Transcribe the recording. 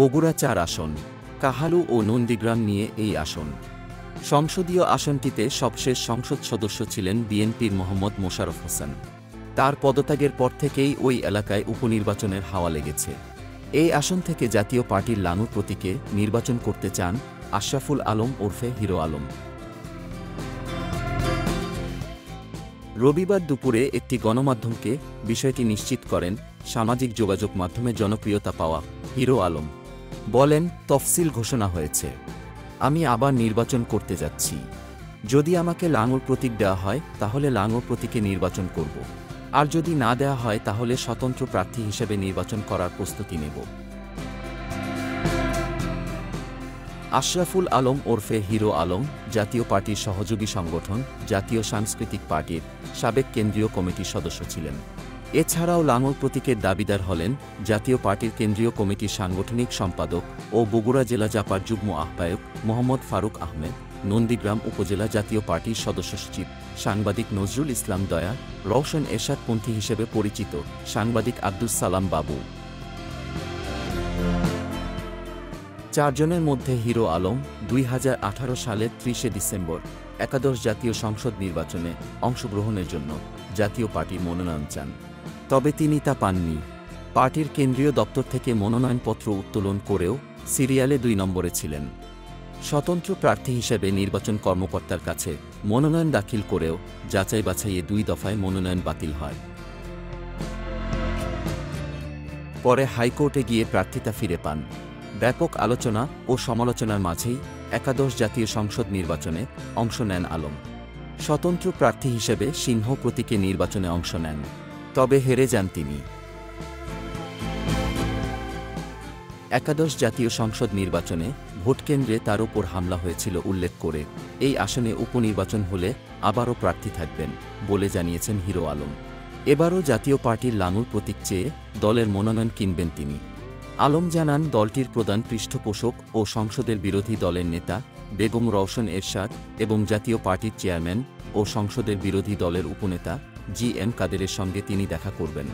বগুড়া চার আসন, কাহালু ও নন্দীগ্রাম নিয়ে এই আসন। সংসদীয় আসনটিতে সবশেষ সংসদ সদস্য ছিলেন বিএনপির মোহাম্মদ মোশাররফ হোসেন। তার পদত্যাগের পর থেকেই ওই এলাকায় উপনির্বাচনের হাওয়া লেগেছে। এই আসন থেকে জাতীয় পার্টির লানু প্রতীকে নির্বাচন করতে চান আশরাফুল আলম ওরফে হিরো আলম। রবিবার দুপুরে একটি গণমাধ্যমকে বিষয়টি নিশ্চিত করেন সামাজিক যোগাযোগ মাধ্যমে জনপ্রিয়তা পাওয়া হিরো আলম। বলেন, তফসিল ঘোষণা হয়েছে। আমি আবার নির্বাচন করতে যাচ্ছি। যদি আমাকে লাঙর প্রতীক দেওয়া হয়, তাহলে লাঙর প্রতীকে নির্বাচন করব। আর যদি না দেওয়া হয়, তাহলে স্বতন্ত্র প্রার্থী হিসেবে নির্বাচন করার প্রস্তুতি নেব। আশরাফুল আলম ওরফে হিরো আলম, জাতীয় পার্টির সহযোগী সংগঠন, জাতীয় সাংস্কৃতিক পার্টির সাবেক কেন্দ্রীয় কমিটির সদস্য ছিলেন। এছাড়াও লাঙল প্রতীকের দাবিদার হলেন জাতীয় পার্টির কেন্দ্রীয় কমিটির সাংগঠনিক সম্পাদক ও বগুড়া জেলা জাপার যুগ্ম আহ্বায়ক মোহাম্মদ ফারুক আহমেদ, নন্দীগ্রাম উপজেলা জাতীয় পার্টির সদস্য সচিব সাংবাদিক নজরুল ইসলাম দয়া, রওশন এরশাদপন্থী হিসেবে পরিচিত সাংবাদিক আব্দুস সালাম বাবু। চারজনের মধ্যে হিরো আলম দুই হাজার আঠারো সালের ত্রিশে ডিসেম্বর একাদশ জাতীয় সংসদ নির্বাচনে অংশগ্রহণের জন্য জাতীয় পার্টি মনোনয়ন চান। তবে তিনি তা পাননি। পার্টির কেন্দ্রীয় দপ্তর থেকে মনোনয়নপত্র উত্তোলন করেও সিরিয়ালে দুই নম্বরে ছিলেন। স্বতন্ত্র প্রার্থী হিসেবে নির্বাচন কর্মকর্তার কাছে মনোনয়ন দাখিল করেও যাচাই বাছাইয়ে দুই দফায় মনোনয়ন বাতিল হয়। পরে হাইকোর্টে গিয়ে প্রার্থিতা ফিরে পান। ব্যাপক আলোচনা ও সমালোচনার মাঝেই একাদশ জাতীয় সংসদ নির্বাচনে অংশ নেন আলম। স্বতন্ত্র প্রার্থী হিসেবে সিংহ প্রতীকে নির্বাচনে অংশ নেন। তবে হেরে যান তিনি। একাদশ জাতীয় সংসদ নির্বাচনে ভোটকেন্দ্রে তার ওপর হামলা হয়েছিল উল্লেখ করে। এই আসনে উপনির্বাচন হলে আবারও প্রার্থী থাকবেন বলে জানিয়েছেন হিরো আলম। এবারও জাতীয় পার্টির লাঙুর প্রতীক চেয়ে দলের মনোনয়ন কিনবেন তিনি। আলম জানান, দলটির প্রধান পৃষ্ঠপোষক ও সংসদের বিরোধী দলের নেতা বেগম রওশন এরশাদ এবং জাতীয় পার্টির চেয়ারম্যান ও সংসদের বিরোধী দলের উপনেতা জি এম কাদেরের সঙ্গে তিনি দেখা করবেন।